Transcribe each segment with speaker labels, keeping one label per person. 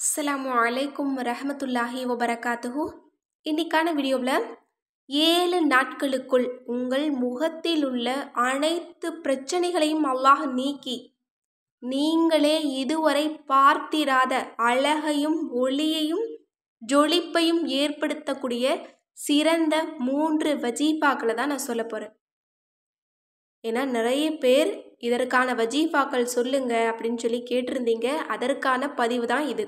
Speaker 1: அஸ்ஸலாமு அலைக்கும் ரஹமத்துல்லாஹி வபரகாத்துஹு. இன்னைக்கான வீடியோவில் ஏழு நாட்களுக்குள் உங்கள் முகத்தில் உள்ள அனைத்து பிரச்சனைகளையும் அல்லாஹ் நீக்கி நீங்களே இதுவரை பார்த்திராத அழகையும் ஒளியையும் ஜொலிப்பையும் ஏற்படுத்தக்கூடிய சிறந்த மூன்று வஜீஃபாக்களை தான் நான் சொல்ல போகிறேன் ஏன்னா நிறைய பேர் இதற்கான வஜீஃபாக்கள் சொல்லுங்க அப்படின்னு சொல்லி கேட்டிருந்தீங்க. அதற்கான பதிவு தான் இது.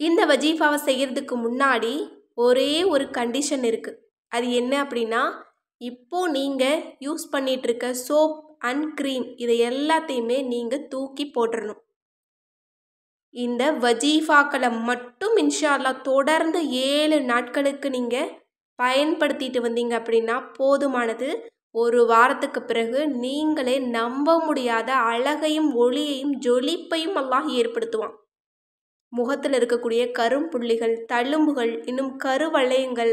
Speaker 1: இந்த வஜீஃபாவை செய்கிறதுக்கு முன்னாடி ஒரே ஒரு கண்டிஷன் இருக்குது அது என்ன அப்படின்னா இப்போ நீங்கள் யூஸ் பண்ணிகிட்ருக்க சோப் அண்ட் க்ரீம் இதை எல்லாத்தையுமே நீங்கள் தூக்கி போட்டுடணும் இந்த வஜீஃபாக்களை மட்டும் இன்ஷால்லா தொடர்ந்து ஏழு நாட்களுக்கு நீங்கள் பயன்படுத்திட்டு வந்தீங்க அப்படின்னா போதுமானது. ஒரு வாரத்துக்கு பிறகு நீங்களே நம்ப முடியாத அழகையும் ஒளியையும் ஜொலிப்பையும் அல்லாஹ் ஏற்படுத்துவான். முகத்தில் இருக்கக்கூடிய கரும்புள்ளிகள் தழும்புகள் இன்னும் கருவளையங்கள்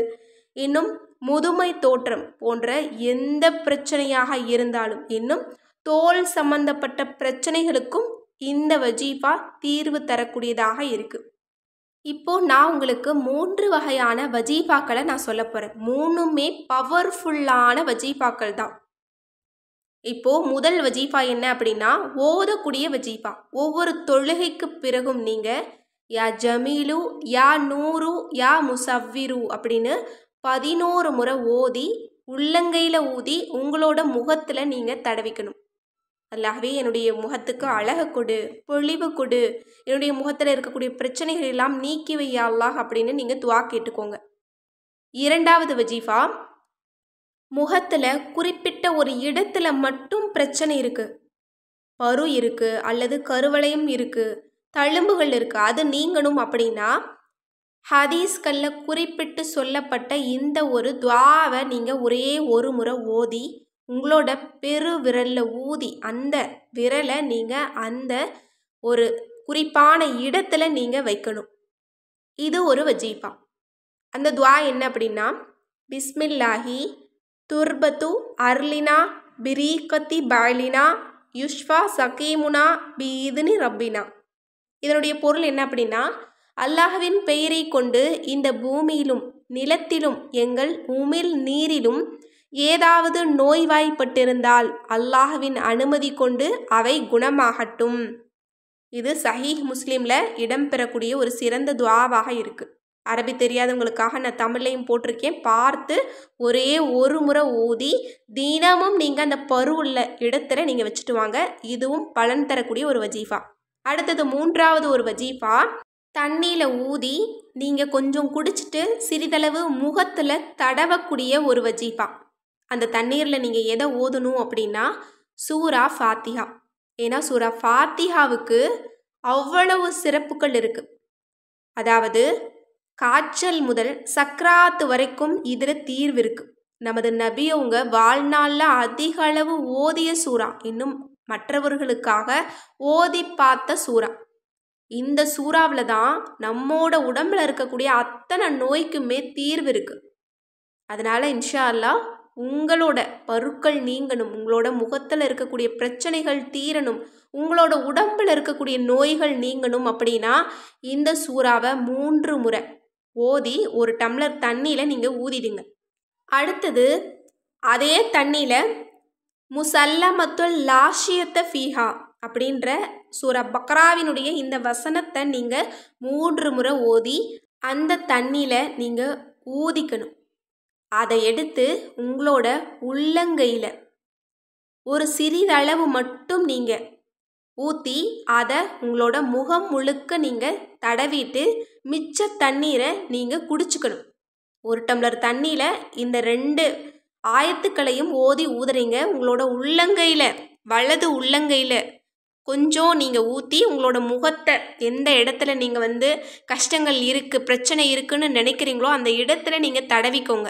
Speaker 1: இன்னும் முதுமை தோற்றம் போன்ற எந்த பிரச்சனையாக இருந்தாலும் இன்னும் தோல் சம்பந்தப்பட்ட பிரச்சனைகளுக்கும் இந்த வஜீஃபா தீர்வு தரக்கூடியதாக இருக்குது இப்போ நான் உங்களுக்கு மூன்று வகையான வஜீஃபாக்களை நான் சொல்ல போகிறேன் மூணுமே பவர்ஃபுல்லான வஜீஃபாக்கள் தான். இப்போ முதல் வஜீஃபா என்ன அப்படின்னா ஓதக்கூடிய வஜீஃபா. ஒவ்வொரு தொழுகைக்கு பிறகும் நீங்கள் யா ஜமீலு யா நூறு யா முசவ்விரு அப்படின்னு பதினோரு முறை ஓதி உள்ளங்கையில் ஊதி உங்களோட முகத்தில் நீங்கள் தடவிக்கணும். அல்லாகவே என்னுடைய முகத்துக்கு அழகு கொடு பொழிவு கொடு. என்னுடைய முகத்தில் இருக்கக்கூடிய பிரச்சனைகள் எல்லாம் நீக்கி வையா அல்லாஹ் அப்படின்னு நீங்கள் துவா கேட்டுக்கோங்க. இரண்டாவது வஜீஃபா முகத்தில் குறிப்பிட்ட ஒரு இடத்துல மட்டும் பிரச்சனை இருக்குது பரு இருக்குது அல்லது கருவளையம் இருக்குது தழும்புகள் இருக்குது அது நீங்கணும் அப்படின்னா ஹதீஸ்களில் குறிப்பிட்டு சொல்லப்பட்ட இந்த ஒரு துவாவை நீங்கள் ஒரே ஒரு முறை ஓதி உங்களோட பெரு விரலில் ஊதி அந்த விரலை நீங்கள் அந்த ஒரு குறிப்பான இடத்துல நீங்கள் வைக்கணும். இது ஒரு வஜீஃபா. அந்த துவா என்ன அப்படின்னா பிஸ்மில்லாஹி துர்பத்து அர்லினா பிரீகத்தி பாலினா யுஷ்வா சகீமுனா பீதுனி ரப்பினா. இதனுடைய பொருள் என்ன அப்படின்னா அல்லாஹுவின் பெயரை கொண்டு இந்த பூமியிலும் நிலத்திலும் எங்கள் உமிழ் நீரிலும் ஏதாவது நோய்வாய்ப்பட்டிருந்தால் அல்லாஹுவின் அனுமதி கொண்டு அவை குணமாகட்டும். இது சஹீஹ் முஸ்லீமில் இடம்பெறக்கூடிய ஒரு சிறந்த துவாவாக இருக்குது அரபி தெரியாதவங்களுக்காக நான் தமிழ்லையும் போட்டிருக்கேன். பார்த்து ஒரே ஒரு முறை ஊதி தினமும் நீங்கள் அந்த பருவுள்ள இடத்துல நீங்கள் வச்சுட்டு வாங்க. இதுவும் பலன் தரக்கூடிய ஒரு வஜீஃபா. அடுத்தது மூன்றாவது ஒரு வஜீஃபா. தண்ணியில் ஊதி நீங்கள் கொஞ்சம் குடிச்சிட்டு சிறிதளவு முகத்தில் தடவக்கூடிய ஒரு வஜீஃபா. அந்த தண்ணீரில் நீங்கள் எதை ஓதணும் அப்படின்னா சூரா ஃபாத்திஹா. ஏன்னா சூரா ஃபாத்திஹாவுக்கு அவ்வளவு சிறப்புகள் இருக்குது அதாவது காய்ச்சல் முதல் சக்ராத்து வரைக்கும் இதில் தீர்வு இருக்குது நமது நபியவங்க வாழ்நாளில் அதிக அளவு ஓதிய சூறா. இன்னும் மற்றவர்களுக்காக ஓதி பார்த்த சூறா. இந்த சூறாவில் தான் நம்மோட உடம்புல இருக்கக்கூடிய அத்தனை நோய்க்குமே தீர்வு இருக்குது அதனால் இன்ஷா அல்லா உங்களோட பருக்கள் நீங்கணும் உங்களோட முகத்தில் இருக்கக்கூடிய பிரச்சனைகள் தீரணும் உங்களோட உடம்பில் இருக்கக்கூடிய நோய்கள் நீங்கணும் அப்படின்னா இந்த சூறாவை மூன்று முறை ஓதி ஒரு டம்ளர் தண்ணியில் நீங்கள் ஊதிடுங்க. அடுத்தது அதே தண்ணியில் முசல்லமத்துல் லாஷியத்த ஃபீஹா அப்படின்ற சூரா பக்ராவினுடைய இந்த வசனத்தை நீங்கள் மூன்று முறை ஓதி அந்த தண்ணியில் நீங்கள் ஊதிக்கணும். அதை எடுத்து உங்களோட உள்ளங்கையில் ஒரு சிறிதளவு மட்டும் நீங்கள் ஊற்றி அதை உங்களோட முகம் முழுக்க நீங்கள் தடவிட்டு மிச்ச தண்ணீரை நீங்கள் குடிச்சுக்கணும். ஒரு டம்ளர் தண்ணியில் இந்த ரெண்டு ஆயத்துக்களையும் ஓதி ஊதுறீங்க. உங்களோட உள்ளங்கையில் வலது உள்ளங்கையில் கொஞ்சம் நீங்கள் ஊற்றி உங்களோட முகத்தை எந்த இடத்துல நீங்கள் வந்து கஷ்டங்கள் இருக்குது பிரச்சனை இருக்குன்னு நினைக்கிறீங்களோ அந்த இடத்துல நீங்கள் தடவிக்கோங்க.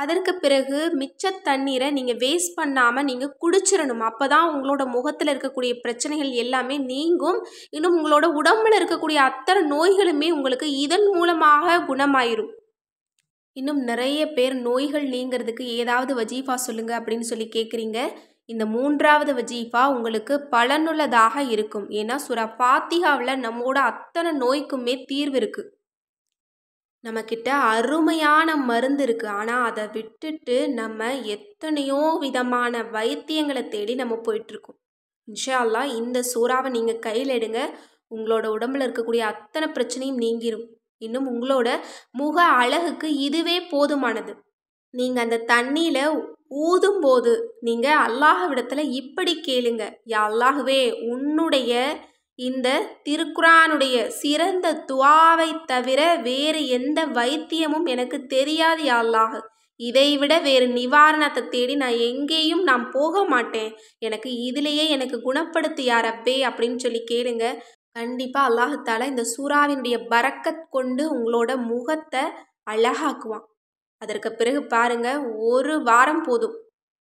Speaker 1: அதற்கு பிறகு மிச்ச தண்ணீரை நீங்கள் வேஸ்ட் பண்ணாமல் நீங்கள் குடிச்சிடணும் அப்போ தான் உங்களோட முகத்தில் இருக்கக்கூடிய பிரச்சனைகள் எல்லாமே நீங்கும். இன்னும் உங்களோட உடம்புல இருக்கக்கூடிய அத்தனை நோய்களுமே உங்களுக்கு இதன் மூலமாக குணமாயிரும். இன்னும் நிறைய பேர் நோய்கள் நீங்கிறதுக்கு ஏதாவது வஜீஃபா சொல்லுங்க அப்படின்னு சொல்லி கேட்குறீங்க இந்த மூன்றாவது வஜீஃபா உங்களுக்கு பலனுள்ளதாக இருக்கும். ஏன்னா சுரா ஃபாத்திகாவில் நம்மோட அத்தனை நோய்க்குமே தீர்வு இருக்குது நம்மக்கிட்ட அருமையான மருந்து இருக்குது ஆனால் அதை விட்டுட்டு நம்ம எத்தனையோ விதமான வைத்தியங்களை தேடி நம்ம போயிட்டுருக்கோம். இன்ஷா அல்லாஹ் இந்த சூறாவை நீங்கள் கையில் எடுங்க. உங்களோட உடம்புல இருக்கக்கூடிய அத்தனை பிரச்சனையும் நீங்கிரும். இன்னும் உங்களோட முக அழகுக்கு இதுவே போதுமானது. நீங்கள் அந்த தண்ணியில் ஊதும்போது நீங்கள் அல்லாஹ்விடத்தில் இப்படி கேளுங்க. யா அல்லாஹுவே உன்னுடைய இந்த திருக்குறானுடைய சிறந்த துவாவை தவிர வேறு எந்த வைத்தியமும் எனக்கு தெரியாது யா அல்லாஹ். இதைவிட வேறு நிவாரணத்தை தேடி நான் எங்கேயும் நான் போக மாட்டேன். எனக்கு இதிலேயே எனக்கு குணப்படுத்து யார் அப்பே அப்படின்னு சொல்லி கேளுங்க. கண்டிப்பாக அல்லாஹால இந்த சூறாவினுடைய பறக்கத் கொண்டு உங்களோட முகத்தை அழகாக்குவான். அதற்கு பிறகு பாருங்க ஒரு வாரம் போதும்.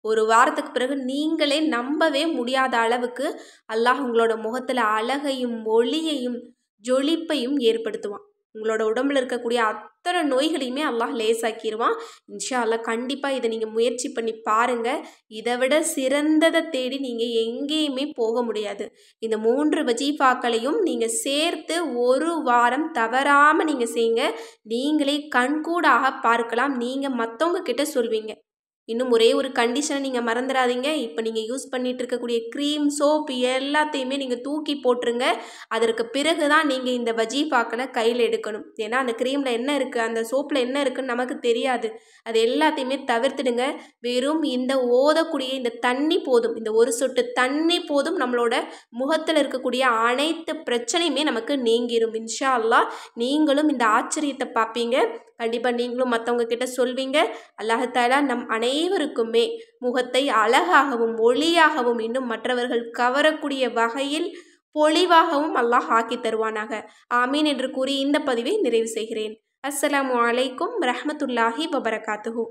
Speaker 1: ஒரு வாரத்துக்கு பிறகு நீங்களே நம்பவே முடியாத அளவுக்கு அல்லாஹ் உங்களோட முகத்தில் அழகையும் ஒளியையும் ஜொலிப்பையும் ஏற்படுத்துவான். உங்களோட உடம்புல இருக்கக்கூடிய அத்தனை நோய்களையுமே அல்லாஹ் லேசாக்கிடுவான் இன்ஷா அல்லா கண்டிப்பாக இதை நீங்கள் முயற்சி பண்ணி பாருங்கள் இதை விட சிறந்ததை தேடி நீங்கள் எங்கேயுமே போக முடியாது. இந்த மூன்று வஜீஃபாக்களையும் நீங்கள் சேர்த்து ஒரு வாரம் தவறாமல் நீங்கள் செய்யுங்க. நீங்களே கண்கூடாக பார்க்கலாம். நீங்கள் மற்றவங்க கிட்ட சொல்வீங்க. இன்னும் ஒரே ஒரு கண்டிஷனை நீங்கள் மறந்துடாதீங்க இப்போ நீங்கள் யூஸ் பண்ணிட்டு இருக்கக்கூடிய க்ரீம் சோப் எல்லாத்தையுமே நீங்கள் தூக்கி போட்டுருங்க. அதற்கு பிறகு தான் நீங்கள் இந்த வஜீஃபாக்களை கையில் எடுக்கணும். ஏன்னா அந்த க்ரீமில் என்ன இருக்குது அந்த சோப்பில் என்ன இருக்குன்னு நமக்கு தெரியாது. அது எல்லாத்தையுமே தவிர்த்துடுங்க. வெறும் இந்த ஓதக்கூடிய இந்த தண்ணி போதும். இந்த ஒரு சொட்டு தண்ணி போதும் நம்மளோட முகத்தில் இருக்கக்கூடிய அனைத்து பிரச்சனையுமே நமக்கு நீங்கிரும். இன்ஷா அல்லாஹ் நீங்களும் இந்த ஆச்சரியத்தை பார்ப்பீங்க கண்டிப்பாக நீங்களும் மற்றவங்க கிட்ட சொல்வீங்க. அல்லாஹாலா நம் அனைவருக்குமே முகத்தை அழகாகவும் ஒளியாகவும் இன்னும் மற்றவர்கள் கவரக்கூடிய வகையில் பொலிவாகவும் அல்லாஹ் ஆக்கி தருவானாக. ஆமீன் என்று கூறி இந்த பதிவை நிறைவு செய்கிறேன். அஸ்ஸலாமு அலைக்கும் ரஹமத்துல்லாஹி வபரகாத்துஹூ.